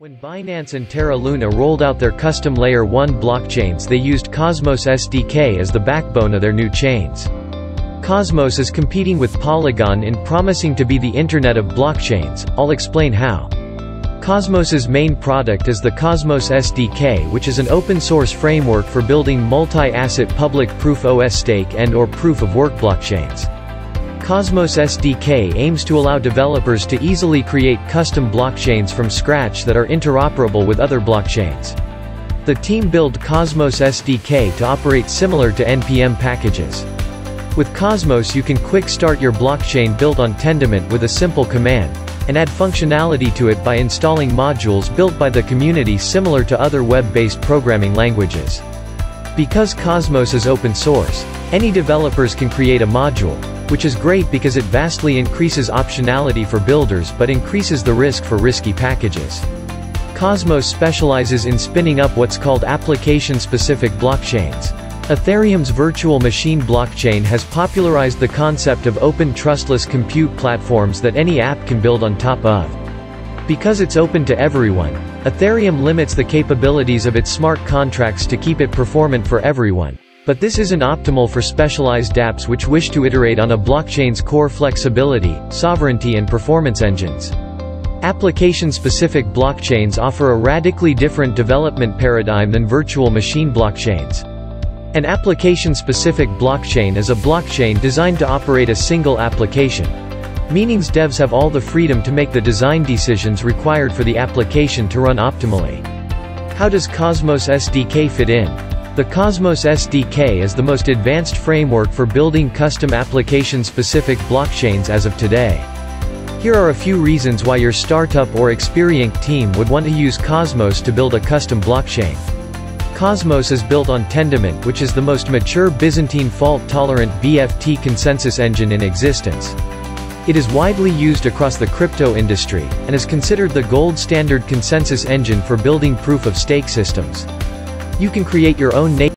When Binance and Terra Luna rolled out their custom Layer 1 blockchains they used Cosmos SDK as the backbone of their new chains. Cosmos is competing with Polygon in promising to be the Internet of blockchains, I'll explain how. Cosmos's main product is the Cosmos SDK which is an open-source framework for building multi-asset public proof-of stake and or proof-of-work blockchains. Cosmos SDK aims to allow developers to easily create custom blockchains from scratch that are interoperable with other blockchains. The team built Cosmos SDK to operate similar to NPM packages. With Cosmos you can quick start your blockchain built on Tendermint with a simple command, and add functionality to it by installing modules built by the community similar to other web-based programming languages. Because Cosmos is open source, any developers can create a module, which is great because it vastly increases optionality for builders but increases the risk for risky packages. Cosmos specializes in spinning up what's called application-specific blockchains. Ethereum's virtual machine blockchain has popularized the concept of open trustless compute platforms that any app can build on top of. Because it's open to everyone, Ethereum limits the capabilities of its smart contracts to keep it performant for everyone. But this isn't optimal for specialized apps which wish to iterate on a blockchain's core flexibility, sovereignty and performance engines. Application-specific blockchains offer a radically different development paradigm than virtual machine blockchains. An application-specific blockchain is a blockchain designed to operate a single application. Meaning devs have all the freedom to make the design decisions required for the application to run optimally. How does Cosmos SDK fit in? The Cosmos SDK is the most advanced framework for building custom application-specific blockchains as of today. Here are a few reasons why your startup or experienced team would want to use Cosmos to build a custom blockchain. Cosmos is built on Tendermint which is the most mature Byzantine fault-tolerant BFT consensus engine in existence. It is widely used across the crypto industry, and is considered the gold standard consensus engine for building proof-of-stake systems. You can create your own native